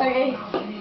Okay.